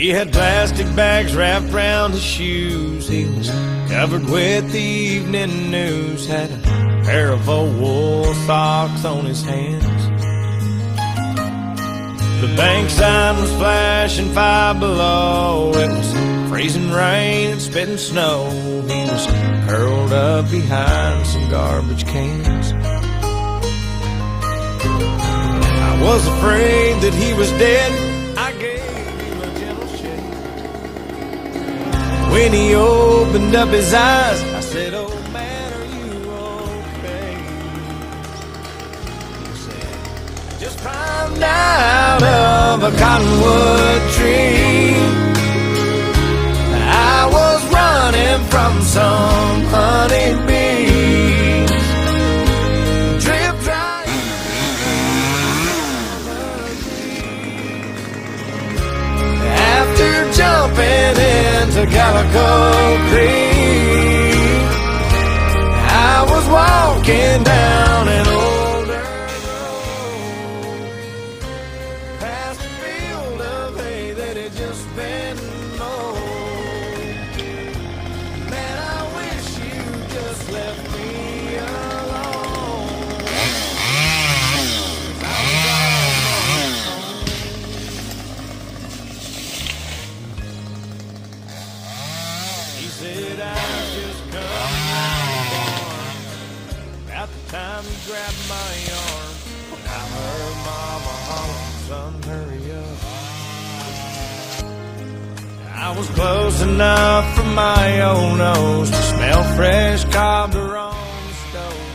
He had plastic bags wrapped around his shoes. He was covered with the evening news. Had a pair of old wool socks on his hands. The bank sign was flashing five below. It was freezing rain and spitting snow. He was curled up behind some garbage cans. I was afraid that he was dead. When he opened up his eyes, I said, Oh man, are you okay? He said, Just climbed out of a cottonwood tree. I was running from some into Calico Creek, he grabbed my arm, I heard Mama holler, "Son, hurry up." I was close enough for my old nose to smell fresh cobber on the stove,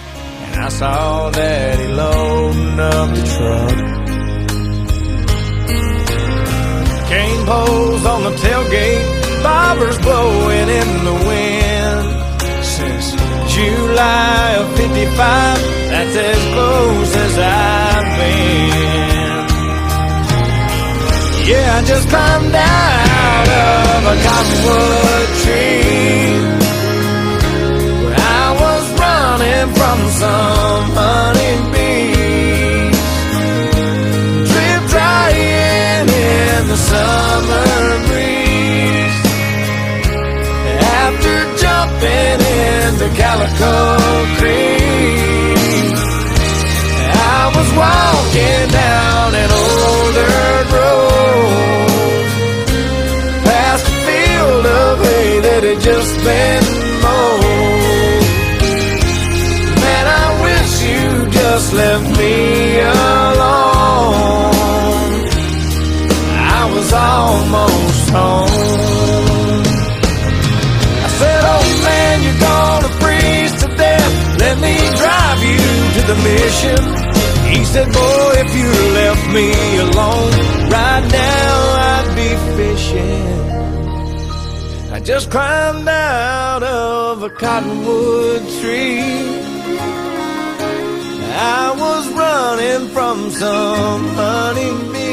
and I saw Daddy loading up the truck. Cane poles on the tailgate, bobbers blowing in the wind. Since July of 55, that's as close as I've been. Yeah, I just climbed out of a cottonwood tree. I was running from some honeybees. Drip drying in the summer into Calico Creek, I was walking down an old dirt road past a field of hay that had just been mowed. Man, I wish you just left me to mission. He said, Boy, if you left me alone right now, I'd be fishing. I just climbed out of a cottonwood tree. I was running from some honeybees,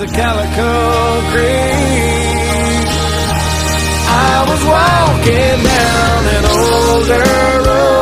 into Calico Creek, I was walking down an old dirt road